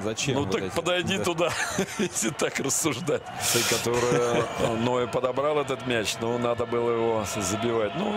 Зачем? Ну вот так эти? подойди Да. туда, если так рассуждать. Который э, Ной подобрал этот мяч, но надо было его забивать. Ну,